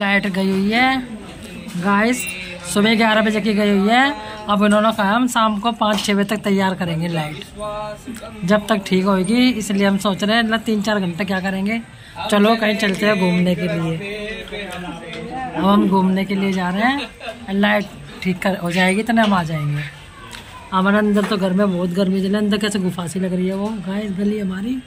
Light गई हुई है। गाइस सुबह ग्यारह बजे की गई हुई है। अब इन्होंने कहा, हम शाम को पाँच छः बजे तक तैयार करेंगे लाइट जब तक ठीक होगी इसलिए हम सोच रहे हैं मतलब तीन, चार घंटे क्या करेंगे? चलो, कहीं चलते हैं घूमने के लिए। अब हम घूमने के लिए जा रहे हैं। लाइट ठीक कर, हो जाएगी तो हम आ जाएँगे। हमारे अंदर तो घर में बहुत गर्मी चले, अंदर कैसे गुफासी लग रही है वो? गाय गली हमारी।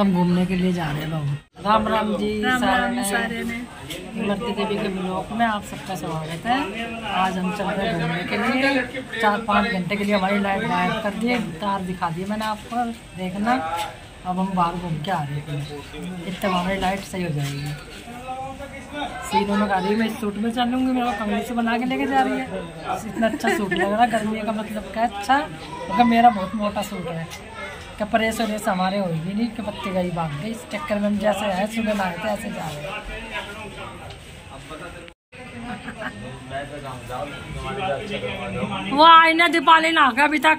सब घूमने के लिए जा रहे हैं लोग। राम राम जी राम राम सारे ने देवी के ब्लॉक में आप सबका स्वागत है। आज हम चल रहे हैं घूमने के लिए। चार पाँच घंटे के लिए हमारी लाइट गायब कर दिए तार दिखा दिए मैंने आपको। देखना। अब हम बाहर घूम के आ रहे हैं। इतने हमारी लाइट सही हो जाएगी। सीनों में गाड़ी में सूट में चलूँगी। मेरे को कंगली से बना के लेके जा रही है। इतना अच्छा सूट लग रहा है। गर्मी का मतलब क्या अच्छा क्योंकि मेरा बहुत मोटा सूट है। कि प्रेस वरेस हमारे होगी नहीं, कि पत्ते गई भाग गई। इस चक्कर में हम जैसे आए सुबह लाए थे, ऐसे जा रहे वो आई ना दीपाली ना गया अभी तक।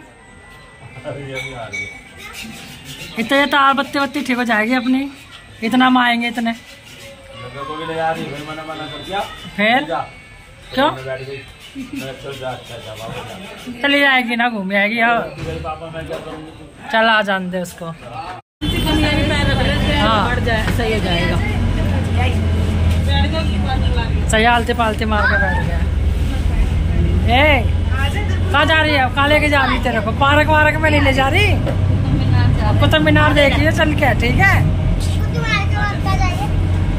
इतने तार बत्ती बत्ती ठीक हो जाएगी अपनी। इतना हम आएँगे इतने। फिर? क्यों? चली जाएगी ना, घूम जाएगी अब चल जान दे उसको। हाँ। सही आलते पालते मार के बैठ गया। ए, कहाँ जा रही है? कहाँ लेके जा रही तेरे को। पार्क वार्क में नहीं ले जा रही? कुतुब मीनार देखिए चल के, ठीक है?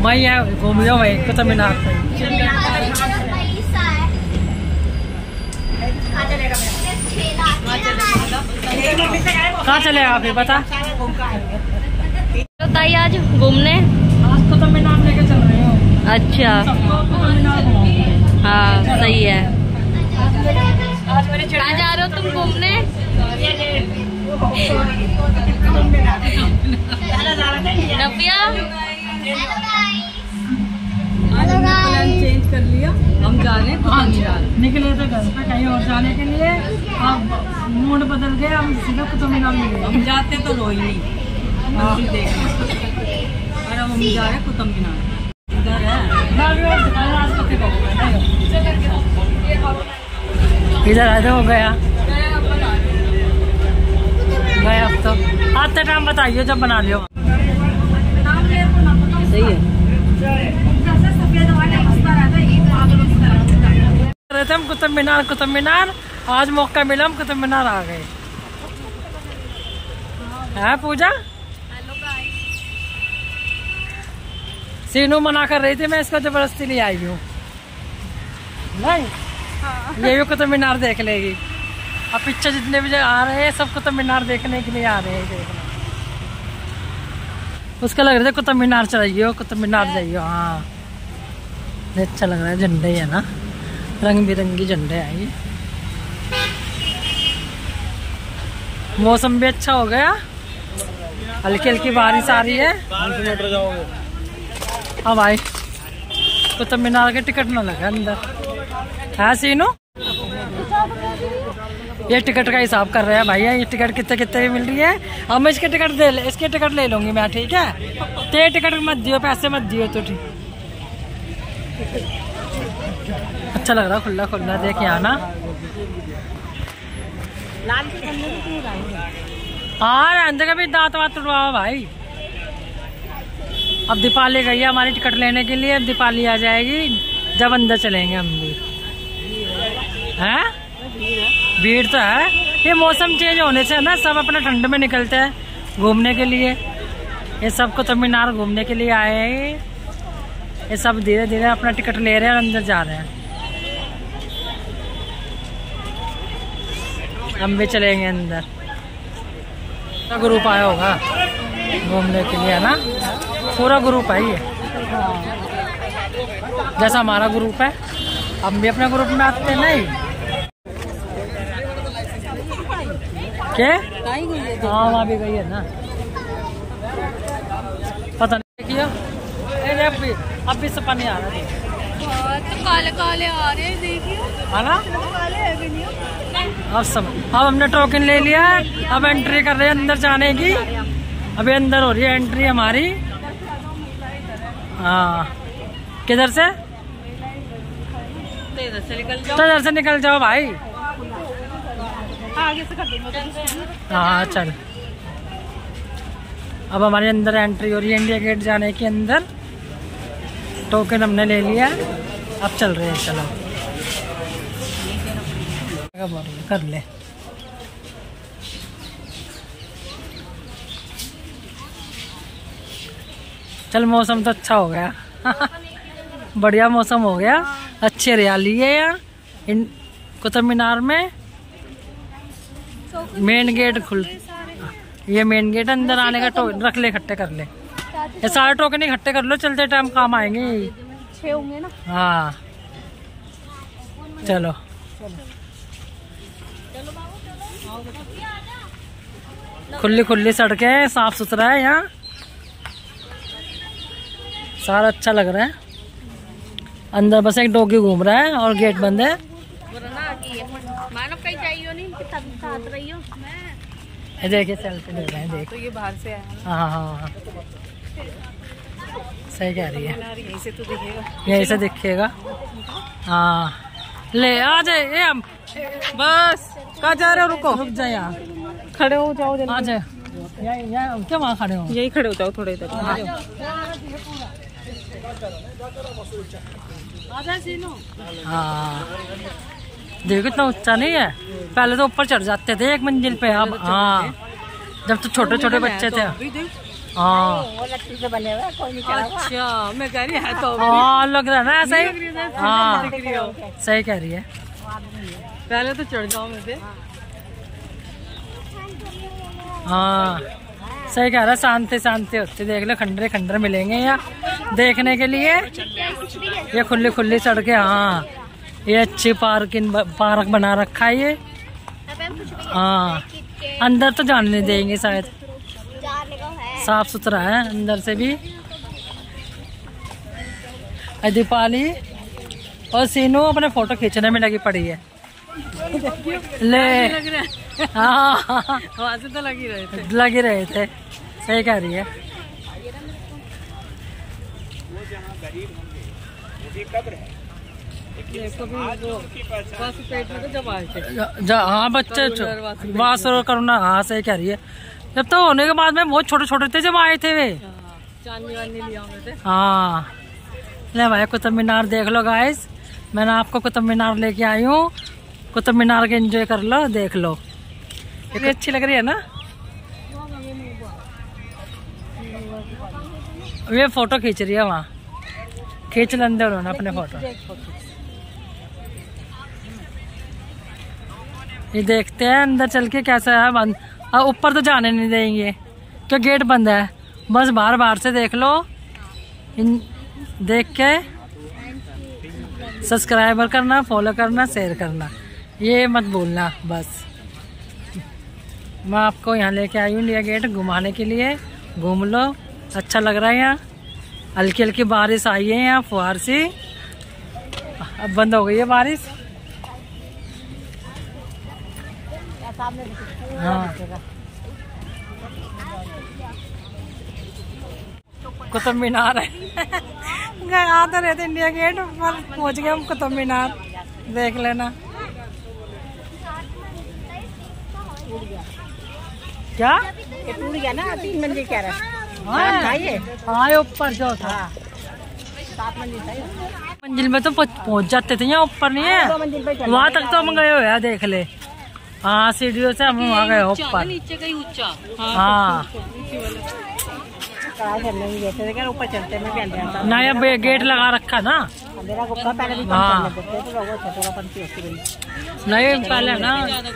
वही है, घूम घूमियो वही कुतुब मीनार पे। कहाँ चले आप ये बता? बताइए आज घूमने? आज कुतुब मीनार लेके चल रहे हो। अच्छा। हाँ सही है। कहाँ जा रहे हो तुम घूमने? नव्या चेंज कर लिया। हम जा रहे हैं मीनार निकले थे घर पे कहीं और जाने के लिए। अब मूड बदल गया हम सीधा कुतुब मीनार में गए। हम जाते तो मंदिर देखने और अब हम जा रहे हैं कुतुब मीनार इधर है। तो फिर हो गया, नहीं हो। आधे हो गया। अब तो। आते टाइम बताइए जब बना लियो। सही है। रहे थे हम कुतुब मीनार कुतुब मीनार। आज मौका मिला हम कुतुब मीनार आ गए। है पूजा? सीनू मना कर रही थी मैं इसको ज़बरदस्ती ले आई हूँ। नहीं? ये भी कुतुब मीनार देख लेगी। अब पीछे जितने भी आ रहे हैं सब कुतुब मीनार देखने के लिए आ रहे हैं देखना उसका लग रहा था कुतुब मीनार चलाइयो कुतुब मीनार जाइए हाँ। अच्छा लग रहा है झंडे ही है ना। रंग बिरंगी झंडे हैं ये। मौसम भी अच्छा हो गया। हल्की हल्की बारिश आ रही है। अब भाई कुतुब मीनार के टिकट ना लगा अंदर। है सीनू? ये टिकट का हिसाब कर रहे हैं भैया ये टिकट कितने कितने की मिल रही है? अब मैं इसके टिकट दे ले इसके टिकट ले लूँगी मैं, ठीक है? ते टिकट मत दियो, पैसे मत दियो तो ठीक। अच्छा लग रहा खुला खुला देख देखे आना हाँ? अंदर का भी दांत वात तुड़वाओ भाई। अब दीपाली गई है हमारी टिकट लेने के लिए अब दीपाली आ जाएगी जब अंदर चलेंगे हम भी। हैं? भीड़ तो है। ये मौसम चेंज होने से है ना सब अपने ठंड में निकलते हैं घूमने के लिए। ये सब कुतुब मीनार घूमने के लिए आए हैं। ये सब धीरे धीरे अपना टिकट ले रहे हैं और अंदर जा रहे हैं। हम भी चलेंगे अंदर। पूरा ग्रुप आया होगा घूमने के लिए है ना? पूरा ग्रुप है ये। जैसा हमारा ग्रुप है हम भी अपने ग्रुप में आते हैं नहीं? क्या? हाँ वहाँ भी गई है ना। पता नहीं किया नहीं नहीं, अब भी अब भी सपा नहीं आ रहा। है तो काले काले आ रहे हैं देखिए। है ना? अब सब अब हमने टोकन ले लिया। है अब एंट्री कर रहे हैं अंदर जाने की। अभी अंदर हो रही है एंट्री हमारी। हाँ। किधर से? तो इधर से निकल जाओ तो इधर से निकल जाओ भाई। आगे से कर देंगे हाँ चल। अब हमारे अंदर एंट्री हो रही है इंडिया गेट जाने के अंदर। टोकन हमने ले लिया। अब चल रहे हैं चलो। कर ले। चल मौसम तो अच्छा हो गया। बढ़िया मौसम हो गया। अच्छी हरियाली है यहाँ इन कुतुब मीनार में। मेन गेट खुल ये मेन गेट अंदर आने का टो रख ले इकट्ठे कर ले। ये सारे टोकन इकट्ठे कर लो चलते टाइम काम आएँगे। यही। होंगे ना। हाँ। चलो। खुली खुली सड़कें हैं साफ़ सुथरा है यहाँ। सारा अच्छा लग रहा है। अंदर बस एक डोगी घूम रहा है और गेट बंद है। हो देखिए सेल्फी ले रहे हैं देख। तो ये बाहर से आया हाँ। हाँ हाँ सही कह रही है। यार यहीं से तो दिखेगा यहीं से दिखेगा हाँ। ले आ जाए हम। बस कहाँ जा रहे हो? रुको। रुक जाए यहाँ। खड़े हो जाओ आ जाए यहाँ यहाँ वहाँ खड़े हो? यही खड़े हो जाओ थोड़े देर आ जाओ। हाँ। देखो इतना ऊँचा नहीं है। पहले तो ऊपर चढ़ जाते थे एक मंजिल पे अब हाँ। जब तो छोटे छोटे बच्चे थे। हाँ। अच्छा मैं कह रही है तो हाँ लग रहा है ना ऐसा ही? सही कह रही है। पहले तो चढ़ जाओ मैं से हाँ। सही कह रहा, शांति शांति होती, देख लो, खंडरे खंडरे मिलेंगे यहाँ देखने के लिए? ये खुली खुली सड़कें हाँ। ये अच्छी पार्किंग, पार्क बना रखा है ये। हाँ। अंदर तो जाने नहीं देंगे शायद। साफ़ सुथरा है अंदर से भी। दीपाली और सीनू अपने फ़ोटो खींचने में लगी पड़ी है। ले। हाँ। तो लग ही रहे थे। लग ही रहे थे सही कह रही है। भी वो बस पेट में तो जब आए थे ज- ज- हाँ बच्चे वास करुणा हाँ सही कह रही है। जब तो होने के बाद में बहुत छोटे छोटे थे जब आए थे वे। हाँ, हाँ ले भाई कुतुब मीनार देख लो गाइस मैंने आपको कुतुब मीनार लेके आई हूँ। कुतुब मीनार के एंजॉय कर लो देख लो ये अच्छी लग रही है ना ये फ़ोटो खींच रही है वहाँ खींच लेंदे उन्होंने अपने फ़ोटो ये देखते हैं अंदर चल के कैसा है बंद हाँ, ऊपर तो जाने नहीं देंगे क्यों गेट बंद है बस बाहर बाहर से देख लो इन देख के सब्सक्राइबर करना फॉलो करना शेयर करना ये मत भूलना बस। मैं आपको यहाँ लेके आई हूँ, इंडिया गेट, घुमाने के लिए। घूम लो अच्छा लग रहा है यहाँ। हल्की हल्की बारिश आई है यहाँ, फुहार सी। अब बंद हो गई है बारिश। हाँ। कुतुब मीनार है। गए आते रहते इंडिया गेट, पर पहुँच गए हम कुतुब मीनार। देख लेना। क्या? टूट गया ना तीन मंजिल कह रहा हाँ। हाँ ऊपर जो था। सात मंजिल था मंजिल में तो पहुँच जाते थे यहाँ ऊपर नहीं है। वहाँ तक तो हम गए हुए हैं देख ले। हाँ सीढ़ियों से हम वहाँ गए ऊपर। नीचे ही ऊँचा। हाँ ऊपर चलते में भी अंधेरा नया गेट लगा रखा ना। अंधेरा गुप्ता पहले भी हाँ। चलने देते तो नहीं पहले ना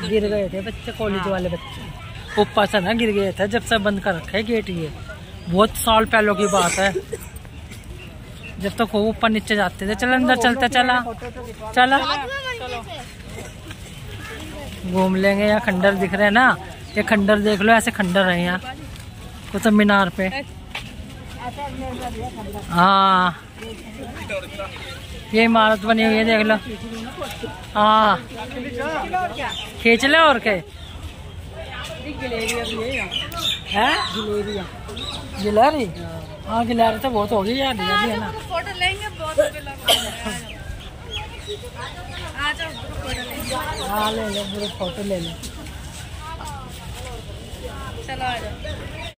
गिर गए थे बच्चे कॉलेज वाले बच्चे। ऊपर से ना गिर गए थे जब से बंद कर रखा है गेट ये। बहुत साल पहले की बात है। जब तक वो ऊपर नीचे जाते थे चल अंदर चलते चला। चला। घूम लेंगे यहाँ खंडर दिख रहे हैं ना। ये खंडर देख लो ऐसे खंडर है यहाँ। कुतुब मीनार पे। हाँ। ये इमारत बनी हुई है, देख लो। हाँ। खींच लो और है? गिलहरी? हाँ गिला तो बहुत हो गई यार है ना। फ़ोटो लेंगे बहुत हाँ ले ले फ़ोटो ले लो। चलो आ जाओ।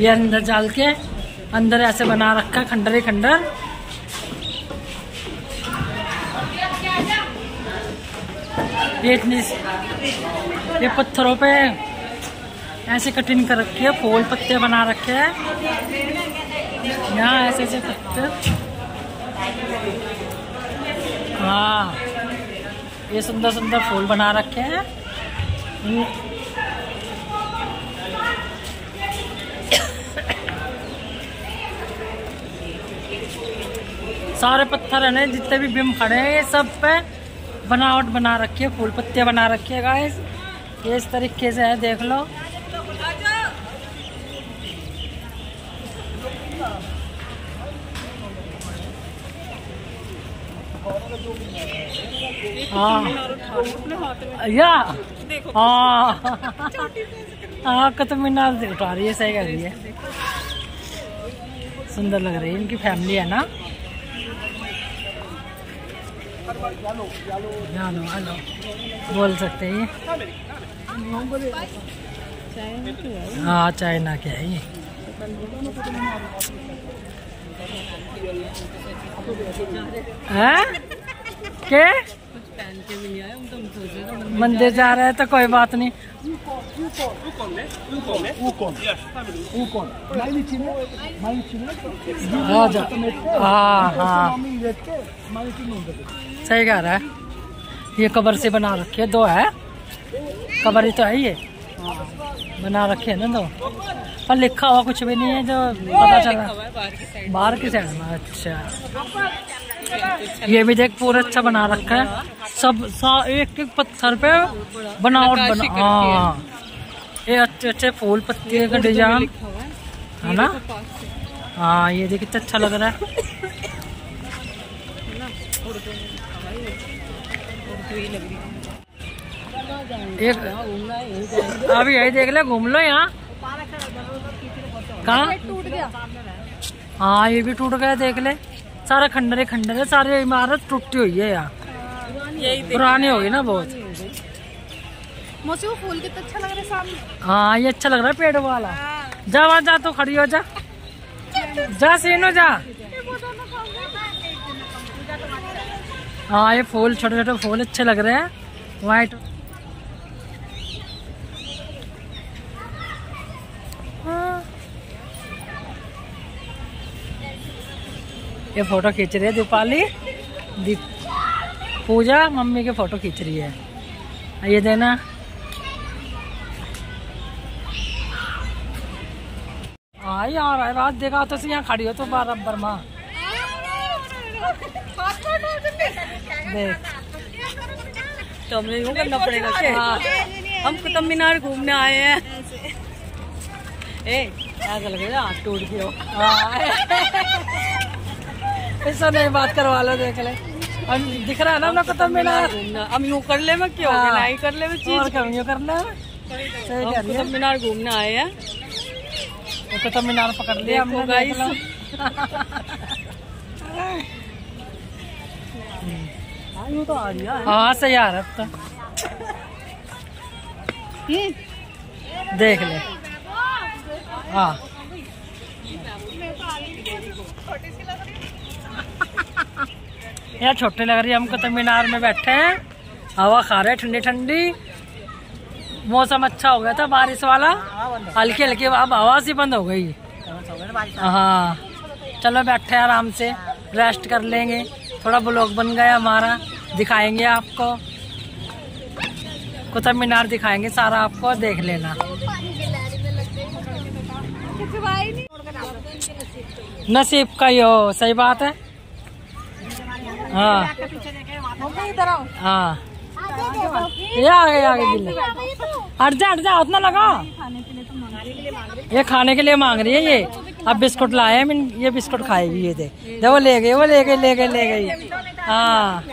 ये अंदर डाल के अंदर ऐसे बना रखा, खंडर ही खंडर। ये इतनी ये पत्थरों पे ऐसे कटिंग कर रखी है, फूल पत्ते बना रखे हैं। यहाँ ऐसे ऐसे पत्ते। हाँ। ये सुंदर सुंदर फूल बना रखे हैं। सारे पत्थर है ना, जितने भी बिम खड़े हैं, ये सब पे बनावट बना रखी है, फूल पत्ते बना रखे है गाइस ये इस तरीके से है, देख लो। हाँ या। हाँ। हाँ उठा रही है, सही कह रही है। सुंदर लग रही है, इनकी फैमिली है ना। जानो हेलो बोल सकते हैं हाँ चाइना के है ये। हैं? के? मंदिर जा रहे हैं तो कोई बात नहीं। हाँ हाँ हाँ। सही कह रहा है। ये कबर से बना रखे है, दो है। कबर ही तो है ये। बना रखे है ना दो। पर लिखा हुआ कुछ भी नहीं है जो पता चल। बाहर की साइड में। अच्छा। ये भी देख पूरा अच्छा बना रखा है। सब सा एक एक पत्थर पे बनावट बना हाँ। ये अच्छे अच्छे फूल पत्ती का डिज़ाइन। है। ना? हाँ ये देख कितना अच्छा लग रहा है। एक अभी यही देख ले घूम लो यहाँ। कहाँ? हाँ ये भी टूट गया देख ले। सारा खंडर ही खंडर है सारी इमारत टूटी हुई है यहाँ यही पुरानी होगी ना बहुत। मौसी वो फूल कितना अच्छा लग रहा है सामने। हाँ ये अच्छा लग रहा है पेड़ वाला। जा वहाँ जा तो खड़ी हो जा। जा सीनो जा। हाँ ये फूल छोटे छोटे फूल अच्छे लग रहे हैं। वाइट ये फ़ोटो खींच रही है दीपाली। दीप पूजा मम्मी के फ़ोटो खींच रही है। ये देना। हाँ यार है रात देखा तो यहाँ खड़ी हो तो बराबर माँ। देख। तो हमें यूँ करना पड़ेगा क्या? हाँ। हम कुतुब मीनार घूमने आए हैं। ए ऐसा लगेगा हाथ टूट गया। हाँ। ऐसा नहीं बात करवा लो देख ले। हम दिख रहा है ना अपना कुतुब मीनार हम यूँ कर ले में क्यों? हाँ। नहीं कर ले में और चीज़ कमियों कर ले है। कुतुब मीनार घूमने आए हैं। कुतुब मीनार पकड़ लिया देखो हमने देख हाँ यूँ तो आ रही है। हाँ सही आ रहा है अब तो। देख ले। हाँ। यार छोटे लग रही है हम कुतुब मीनार में बैठे हैं। हवा खा रहे ठंडी ठंडी। मौसम अच्छा हो गया था बारिश वाला। हल्की हल्की, अब हवा सी बंद हो गई। हाँ। चलो बैठे हैं आराम से रेस्ट कर लेंगे। थोड़ा ब्लॉग बन गया हमारा, दिखाएँगे आपको। कुतुब मीनार दिखाएँगे सारा आपको, देख लेना। नसीब का ही हो, सही बात है। हाँ। हाँ। गए आगे बिल्ली हट जा हट जा, उतना लगा ये खाने के लिए मांग रही है ये। अब बिस्कुट लाए हम ये बिस्कुट खाएगी, ये दे। वो ले गई वो ले गई ले गई ले गई हाँ।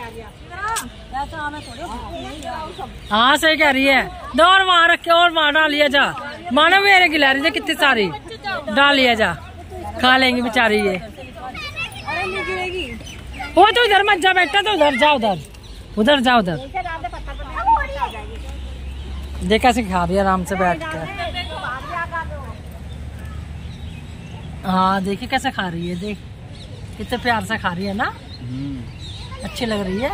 हाँ सही कह रही है। दो और वहाँ रखे, और वहाँ डालिए जा। मानो मेरे गिलहरी थे कितनी सारी। डालिए जा। खा लेंगी बेचारी ये। वो तो इधर मत जा बेटा तो उधर जा उधर। उधर जा उधर। देख कैसे खा रही आराम से बैठ कर। हाँ देखिए कैसे खा रही है, देख। कितने प्यार से खा रही है ना? अच्छी लग रही है।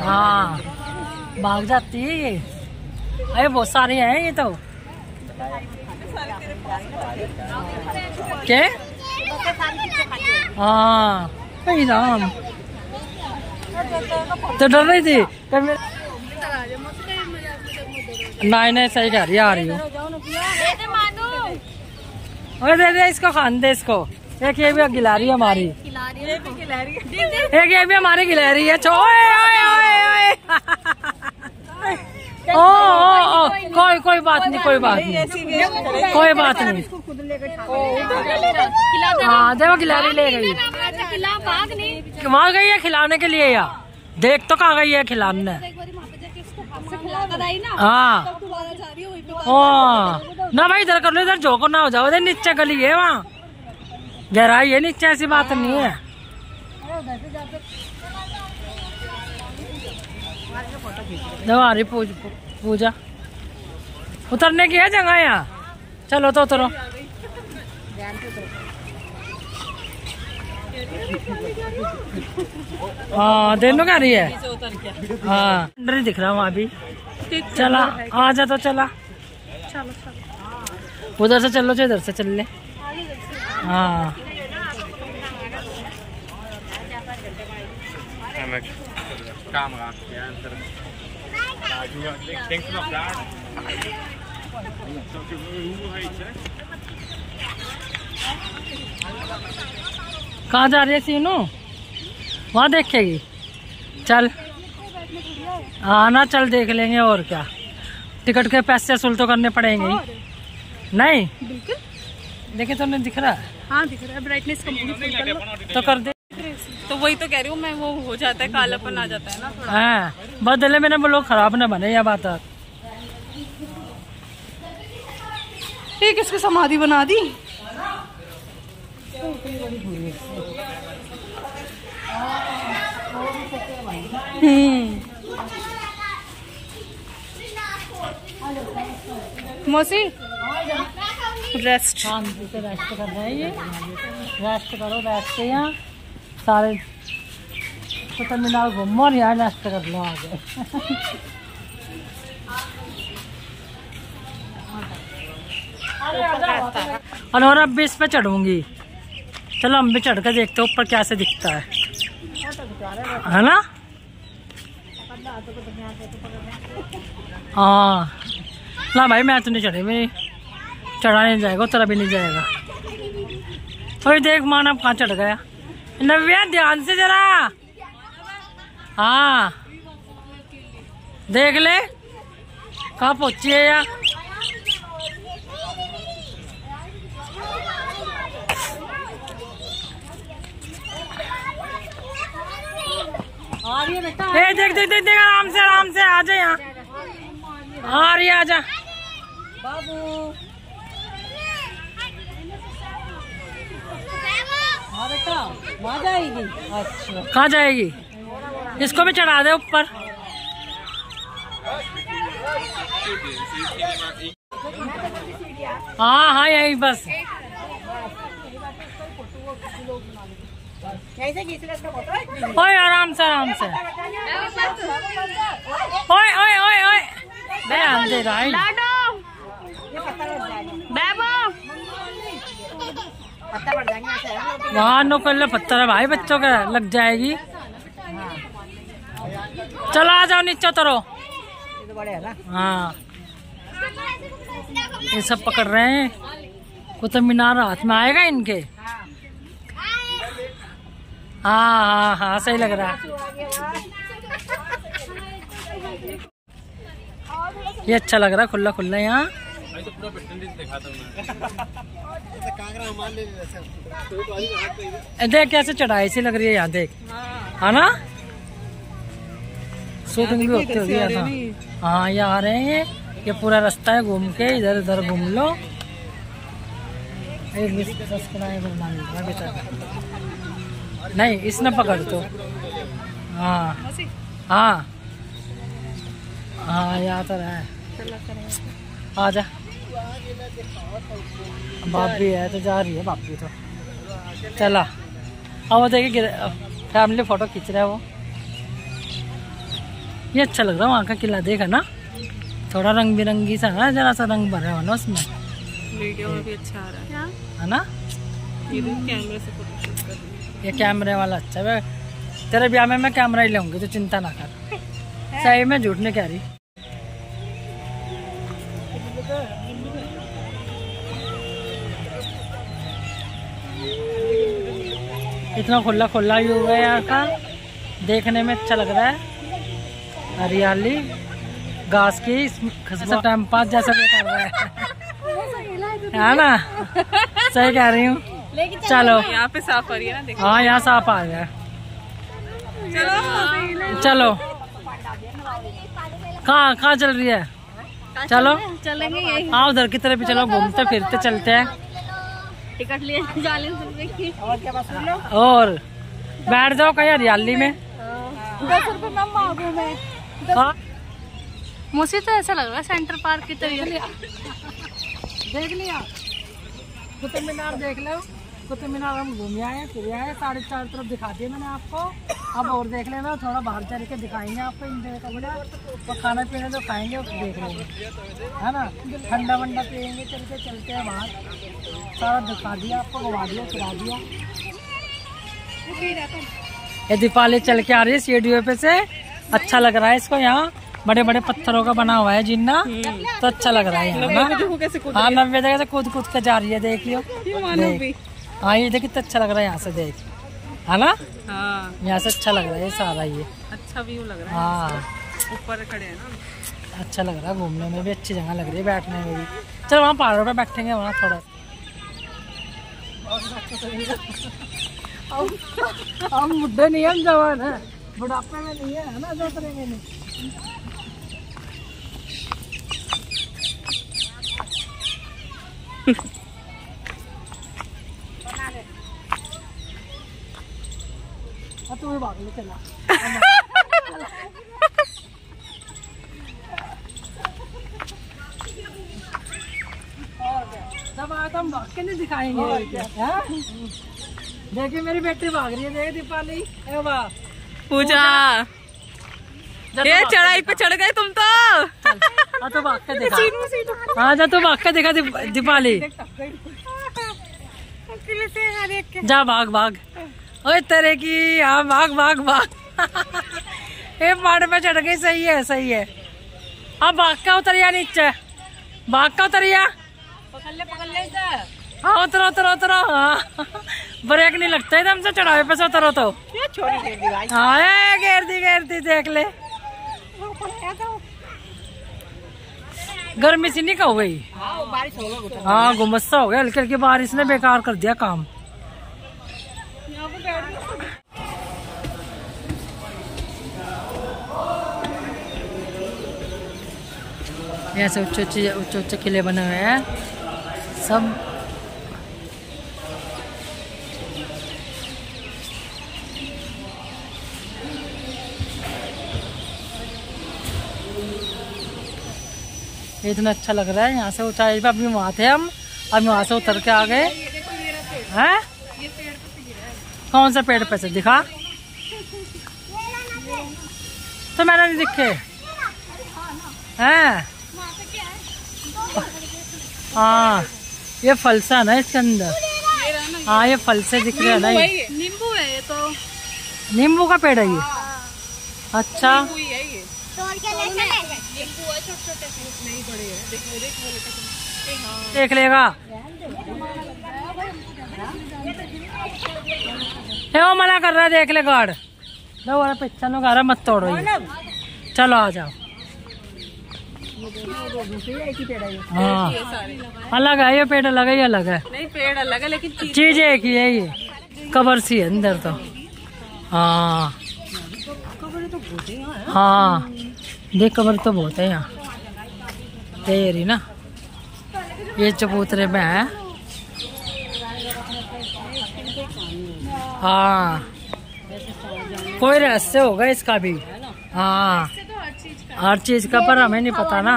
हाँ भाग जाती है ये। अरे, बहुत सारे हैं ये तो। क्या? हाँ अरे राम तो डर रही थी? नहीं नहीं सही कह रही आ रही हूँ। अरे दे दे इसको खान दे इसको। एक ये भी गिलारी है हमारी। एक ये भी हमारी गिलहरी है। छो ओए ओए ओए ओए। ओ ओ कोई कोई बात नहीं, कोई बात नहीं। कोई बात नहीं। हाँ देखो गिलहरी ले गई। वहाँ गई है खिलाने के लिए यार देख तो कहाँ गई है खिलाने। हाँ। ना भाई, इधर कर लो, इधर झोंको ना हो जाओ नीचे गली है वहाँ। गहराई है, नीचे ऐसी बात नहीं है। रही पूजा उतरने की है जगह यहाँ? चलो तो उतरो। हाँ दोनों रही है? हाँ। अंदर दिख रहा हूँ अभी। चला, आ जा तो चला। उधर से चलो इधर से चल ले। हाँ। काम कहाँ जा रही है सीनू वहाँ देखेगी चल हाँ ना चल देख लेंगे और क्या टिकट के पैसे असूल तो करने पड़ेंगे। नहीं देखे तो नहीं दिख रहा है हाँ दिख रहा है ब्राइटनेस कम तो कर दे तो वही तो कह रही हूँ मैं वो हो जाता है कालापन आ जाता है ना थोड़ा। हाँ बदले में ना वो लोग खराब ना बने या बात। है। ये किसकी समाधि बना दी? हम्म। मौसी? रेस्ट रेस्ट कर रहे हैं ये। रेस्ट करो बैठ के यहाँ। सारे कुतुब मीनार घूमो और यहाँ रेस्ट कर लो आगे और अब भी इस पे चढ़ूँगी। चलो हम भी चढ़ कर देखते हैं ऊपर क्या से दिखता है। है ना? हाँ। ना भाई, मैं तो नहीं चढ़ी मेरी चढ़ा नहीं जाएगा, उतरा भी नहीं जाएगा। अरे देख मान कहाँ चढ़ गया? नव्या ध्यान से जरा। हाँ। देख ले। कहाँ पहुँची है यार? ए देख देख देख देख आराम से आराम से आ जा यहाँ। आ रही आ जा। कहाँ जाएगी? इसको भी चढ़ा दे ऊपर। हाँ हाँ यही बस। ओए आराम से आराम से। ओए ओए ओए ओए। दे है। वहाँ, नो कर लो पत्थर है भाई, बच्चों का, लग जाएगी। चलो, आ जाओ नीचे उतरो। हाँ। ये सब पकड़ रहे हैं। कुतुब मीनार हाथ में आएगा इनके। हाँ हाँ हाँ सही लग रहा है। ये अच्छा लग रहा है, खुला खुला यहाँ। तो पूरा पेटेंट दिखाता हूँ। मैं ए, देख कैसे चढ़ाई सी लग रही है यहाँ देख। है ना? शूटिंग भी होती होगी यहाँ हाँ ये आ रहे हैं ये पूरा रास्ता है घूम के इधर उधर घूम लो। एक सब्सक्राइबर मान लो बेटा। नहीं इसने पकड़ तो। हाँ। हाँ। हाँ यहाँ तो रहा है। आ जा। बाप भी है तो जा रही है भाभी तो। चला। अब वो देखिए फैमिली फ़ोटो खींच रहा है वो। ये अच्छा लग रहा है वहाँ का किला देखा ना? थोड़ा रंग बिरंगी सा है जरा सा रंग भरा हुआ ना उसमें। वीडियो में भी अच्छा आ रहा है। है। ना? ये कैमरे से फ़ोटो शूट कर रही ये कैमरे वाला अच्छा है। तेरे ब्याह में मैं कैमरा ही लूँगी तो चिंता ना कर। सही में झूठ नहीं कह रही। इतना खुला खुला ही हुआ है यहाँ का। देखने में अच्छा लग रहा है। हरियाली घास की टाइम पास जैसा भी कर रहा है। है ना? सही कह रही हूँ। चलो। यहाँ पे साफ़ आ रही है ना हाँ यहाँ साफ़ आ गया। चलो। चलो। कहाँ कहाँ चल रही है? चलो। चलेंगे यही। हाँ उधर की तरफ़ ही चलो घूमते फिरते चलते हैं। टिकट लिए चालीस रुपए की और बैठ जाओ कहीं हरियाली में। दस रुपए मैम मांगू मैं। हाँ। मुझे तो ऐसा लग रहा है सेंटर पार्क की तरह देख लिया। कुतुब मीनार देख लो। कुतुब मीनार हम घूम आए फिर आए साढ़े चार तरफ़ दिखा दिए मैंने आपको। अब और देख लेना थोड़ा बाहर चल के दिखाएँगे आपको इंजॉय करना और खाना पीना जो खाएँगे देख लेंगे। है ना? ठंडा वंडा पियेंगे चलते चलते हैं बाहर। सारा दिखा दिया आपको घुमा दिया फिरा दिया। ये दीपावली चल के आ रही है सीढ़ियों पे से। अच्छा लग रहा है इसको यहाँ। बड़े बड़े पत्थरों का बना हुआ है जिन्ना तो अच्छा लग रहा है यहाँ ना? हाँ नब्बे जगह से कूद कूद के जा रही है देख लियो। हाँ ये देख कितना अच्छा लग रहा है यहाँ से देख। है ना? हाँ। यहाँ से अच्छा लग रहा है ये सारा ये। अच्छा व्यू लग रहा है। हाँ। ऊपर खड़े हैं ना। अच्छा लग रहा है घूमने में भी अच्छी जगह लग रही है बैठने में भी। चलो वहाँ पहाड़ों पे बैठेंगे वहाँ थोड़ा। हम बुढ़े नहीं हम जवान है। बुढ़ापे में नहीं है ना जो में नहीं। हाँ भाग ले चला जब आए तो हम भाग के नहीं दिखाएँगे? देखिए मेरी बेटी भाग रही है देख दीपाली पूजा। ये चढ़ाई पे चढ़ गए तुम तो। हाँ तो भाग के दिखा हाँ जा तू भाग के दिखा दीप- दीपाली। जा भाग भाग। ओए तेरे की हाँ भाग भाग भाग। ये पहाड़ पे चढ़ गई सही है सही है। अब भाग का उतरिया नीचे। भाग का उतरिया पकड़ ले पकड़ ले हाँ उतरो उतरो उतरो। हाँ। ब्रेक नहीं लगता है हमसे चढ़ावे पे से उतरो तो। हाँ घेर दी घेर दी देख ले। गर्मी सी नहीं हो गई। हाँ बारिश हाँ गुमस्सा हो गया हल्की हल्की बारिश ने बेकार कर दिया काम। ऐसे उच्च ऊँचे ऊँचे ऊँचे किले बने हुए हैं। सब इतना अच्छा लग रहा है, यहाँ से ऊंचाई पे अभी वहाँ थे हम। अभी वहाँ से उतर के आ गए। हैं? कौन सा पेड़ पे से? दिखा। तो मैंने नहीं दिखे। हैं? हाँ ये फलसा है ना इसके अंदर। हाँ ये फलसे दिख रहे हैं ना ये। नींबू है ये तो। नींबू का पेड़ है ये? अच्छा। है देख लेगा। हे वो मना कर रहा है देख ले गार्ड लो वाला पिक्चर नो गारा मत तोड़ो ये। चलो आ जाओ। हाँ। अलग है ये पेड़ अलग है ये अलग है। नहीं पेड़ अलग है लेकिन चीज़ एक ही है ये। कबर सी है अंदर तो। हाँ। हाँ। देख कमर तो बहुत है यहाँ। तेरी ना। ये चबूतरे में है। हाँ। कोई रहस्य होगा इसका भी। हाँ। हर चीज़ का पर हमें नहीं पता ना।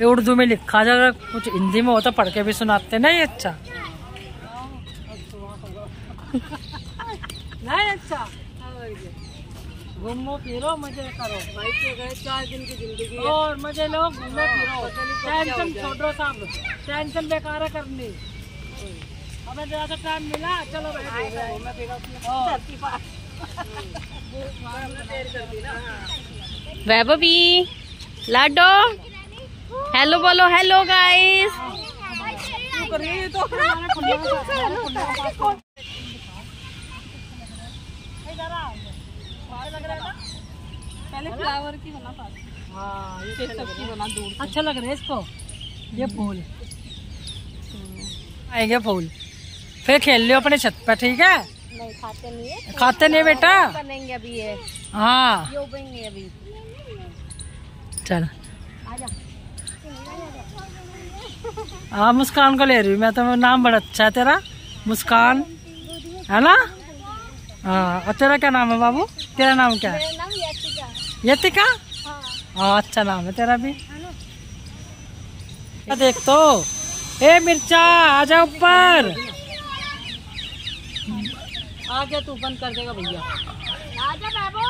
ये उर्दू में लिखा जाएगा कुछ हिंदी में होता पढ़ के भी सुनाते। नहीं अच्छा। नहीं अच्छा। घूमो फिरो मज़े करो। भाई के गए चार दिन की ज़िंदगी और मज़े लो घूमो फिरो। टेंशन छोड़ो सब। टेंशन बेकार है करनी। हमें जरा सा टाइम मिला चलो वैभवी लाडो। हेलो बोलो हेलो गाइस पहले फ्लावर की बना हाँ ये सबकी बना दूर अच्छा लग रहा है इसको? ये फूल। आएँगे फूल। फिर खेल लियो अपने छत पे ठीक है? नहीं खाते नहीं है। खाते नहीं बेटा? बनेंगे अभी ये। हाँ। ये अभी। चल। हाँ मुस्कान को ले रही हूँ मैं तो नाम बड़ा अच्छा है तेरा। मुस्कान है ना? हाँ और तेरा क्या नाम है बाबू? तेरा नाम क्या है? यतिका। हाँ। अच्छा नाम है तेरा भी। देख तो? ए मिर्चा आ जा ऊपर। आ गया तू बंद कर देगा भैया। आजा बाबू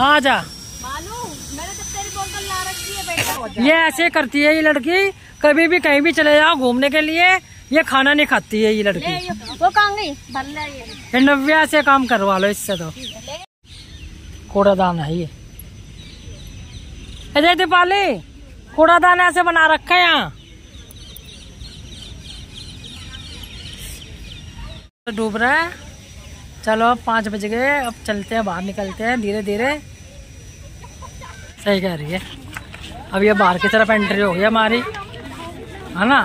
आ जा। तो तेरी बोतल ला रखी है बेटा। ये ऐसे करती है ये लड़की। कभी भी कहीं भी चले जाओ घूमने के लिए ये खाना नहीं खाती है ये लड़की। वो कहाँ गई? नव्या से काम करवा लो इससे तो। कूड़ादान है ये। अजय दीपाली कूड़ादान ऐसे बना रखा है यहाँ। तो डूब रहा है। चलो अब पाँच बज गए अब चलते हैं बाहर निकलते हैं धीरे धीरे सही कह रही है। अब ये बाहर की तरफ़ एंट्री हो गई हमारी। है ना?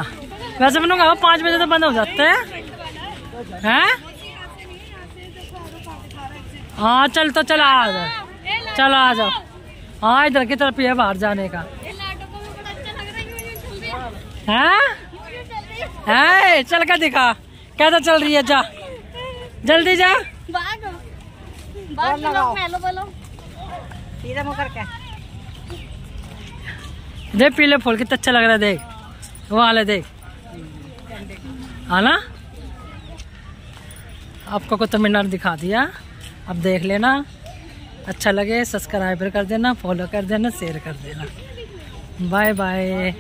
वैसे मैंने कहा पाँच बजे तो बंद हो जाते हैं। हैं? हाँ चल तो चला आ जाओ चलो आ जाओ हाँ इधर की तरफ़ ही है बाहर जाने का। ये लाडो को भी बड़ा अच्छा लग रहा है? हैं? चल कर दिखा। कैसा चल रही है? जा। जल्दी जा। बाग बाग के लोग हेलो बोलो। सीधा मुकर के। देख पीले फूल, कितना अच्छा लग रहा है, देख। वो वाले देख। हाँ ना? आपको कुतुब मीनार दिखा दिया। अब देख लेना। अच्छा लगे सब्सक्राइबर कर देना फॉलो कर देना शेयर कर देना। Bye bye